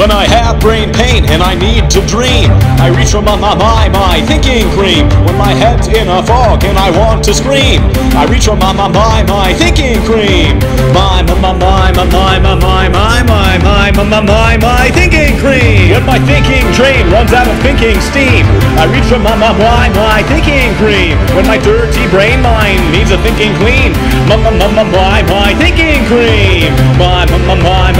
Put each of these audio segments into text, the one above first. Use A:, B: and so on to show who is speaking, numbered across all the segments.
A: When I have brain pain and I need to dream, I reach for my, my, my, my thinking cream. When my head's in a fog and I want to scream, I reach for my, my, my, my thinking cream. My, my, my, my, my, my, my, my, my, my, my, my, my, my, thinking cream. When my thinking train runs out of thinking steam, I reach for my, my, my, my thinking cream. When my dirty brain mind needs a thinking clean, my, my, my, my, my, my thinking cream. My, my, my, my,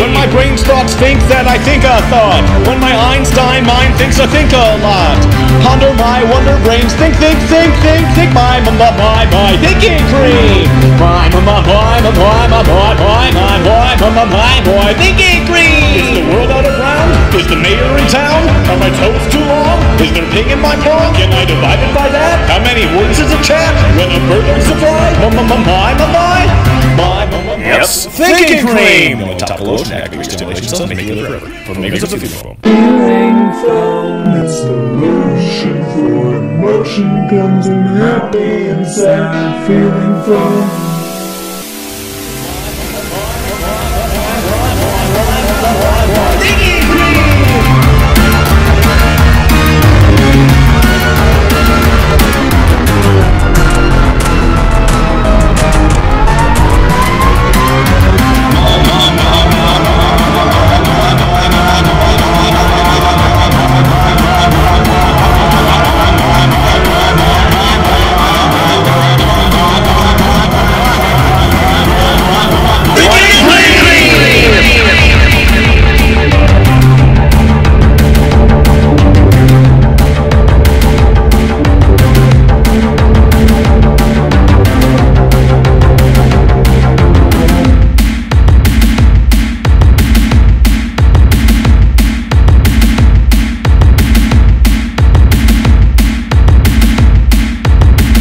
A: When my brain's thoughts think that I think a thought, when my Einstein mind thinks I think a lot, ponder my wonder brains, think, think, think, think, think, my, my, my, my, my thinking cream. My, my, my, my, my, my, my, my, my, my, my, my, my, my, my thinking cream. Is the world out of round? Is the mayor in town? Are my toes too long? Is there pig in my paw? Can I divide it by that? How many words is a chat? When a bird learns to fly? My, my, my, my, Thinking cream.
B: The only topical ocean accurate stimulations of making live forever. For the makers of the foam.
C: Feeling foam, it's the motion for emotion comes in happy and sad. Feeling foam,